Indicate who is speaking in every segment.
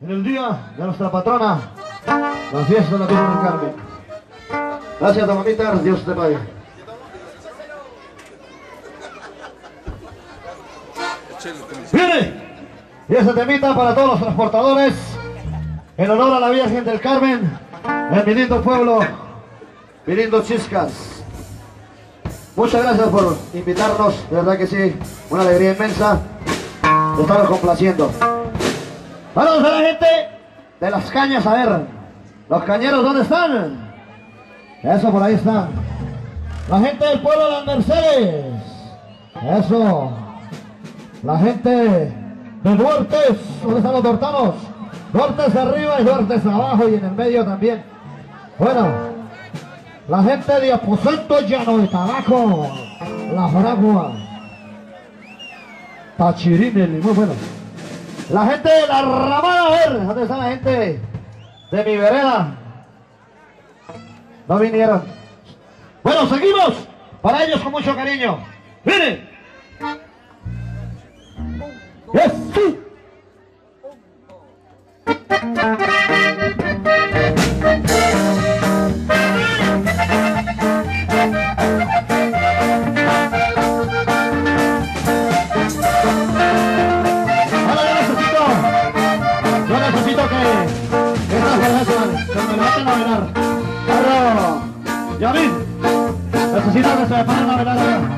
Speaker 1: en el día de nuestra patrona, la fiesta de la Virgen del Carmen. Gracias, mamita, Dios te pague. Viene, y esa temita para todos los transportadores, en honor a la Virgen del Carmen, en mi lindo pueblo, mi lindo Chiscas. Muchas gracias por invitarnos, de verdad que sí, una alegría inmensa de estarnos complaciendo. Saludos a la gente de las cañas, a ver, los cañeros, ¿dónde están? Eso, por ahí están. La gente del pueblo de las Mercedes. Eso. La gente de Duartes, ¿dónde están los dortanos? Duartes arriba y Duartes abajo y en el medio también. Bueno, la gente de Aposento Llano de Tabaco, La Fragua, Tachirín, muy bueno. La gente de la Ramada, a ver, ¿dónde está la gente de mi vereda? No vinieron. Bueno, seguimos. Para ellos con mucho cariño. Miren. Yes, necesito que estas cervezas se me levanten a velar. Claro, Yamil, necesito que se me paren a velar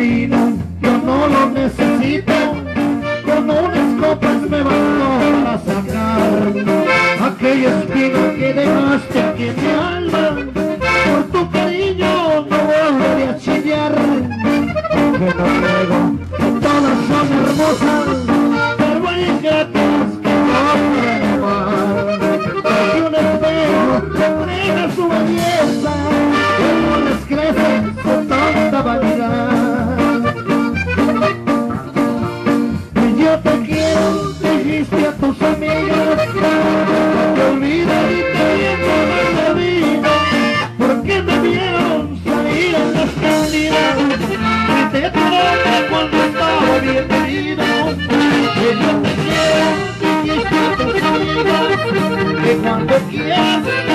Speaker 1: Yo no lo necesito, con unas copas me bastó para sacar aquella espina que dejaste aquí en mi alma. Dijiste a tus amigas, no te olvides y te viendo de vino, porque me vieron salir en las candinas, y te tomé cuando estaba bien bebido. Y yo te quiero, dijiste a tus amigas, que cuando quieras